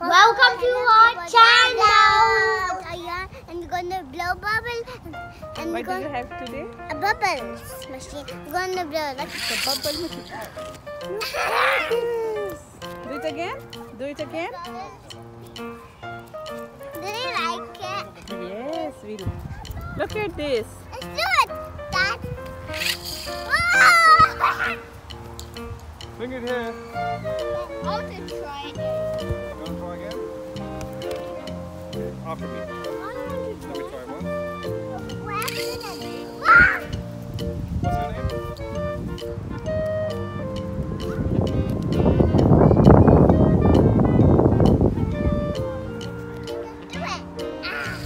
Welcome to our channel. Yeah, and we're gonna blow bubble and, and we're What do you gonna have today? a bubbles machine. We're gonna blow like The bubble machine. Do it again. Do it again. Do you like it? Yes, we do. Look at this. Let's do it. That. Ah! Bring it here. I want to try it. After me. Let me try one. Ah! What's your name? Do it. Ah.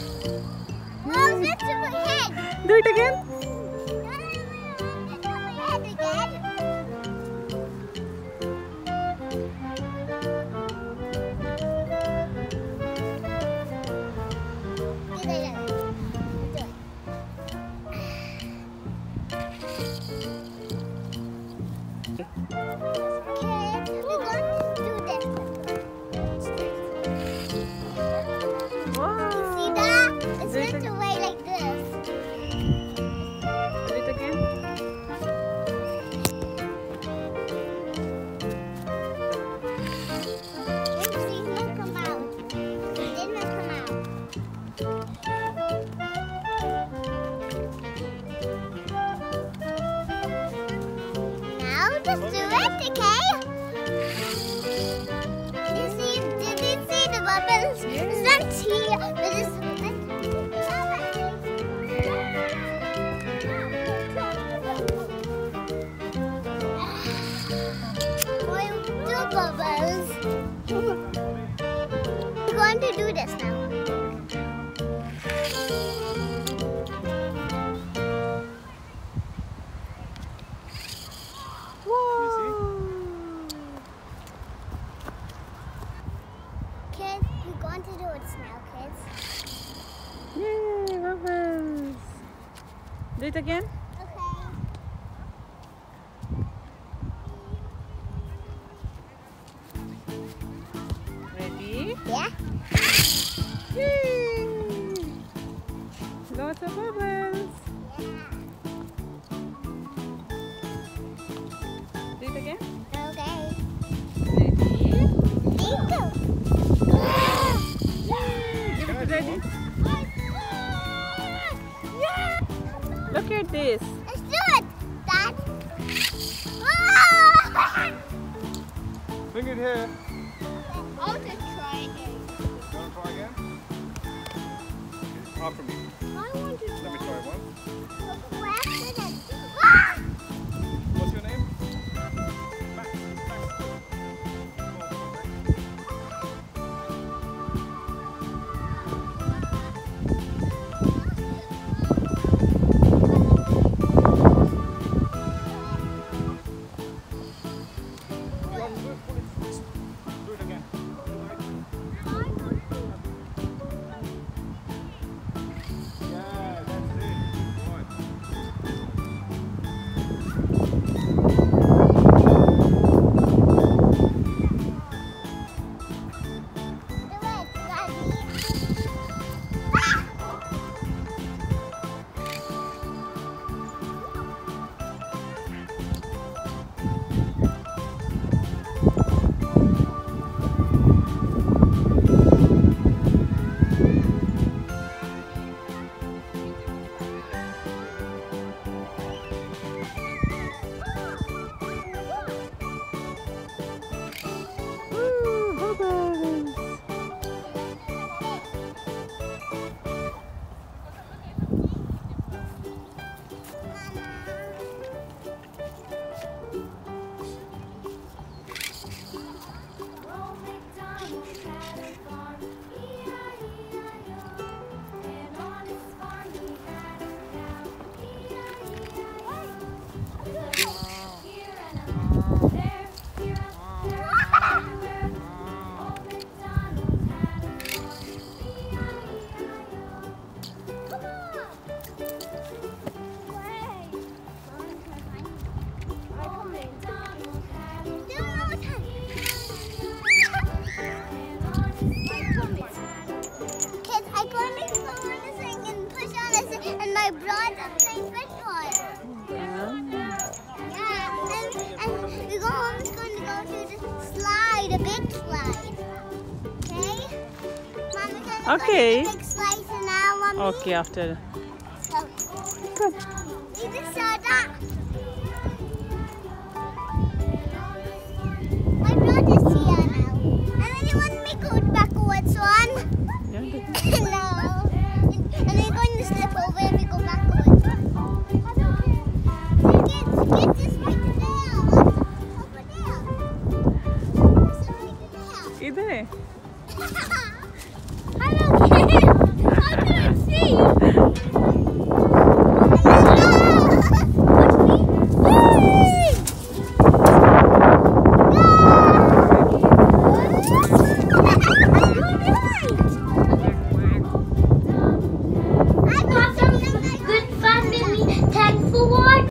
Oh, that's my head. Do it again. Okay, Now just do it, okay? You see, did you see the bubbles? It's not here, but it's bubbles. We're going to do this now. Do it again. Okay. Ready? Yeah? Yay. Lots of bubbles. This. Let's do it, Dad. Bring it here. I want to try it. You want to try again? After me. I want to Let me try one. Okay. Okay, after. So, Good. You. My brother's here now. Want backwards one? No. And then going to over backwards one. Get, get this right Hello,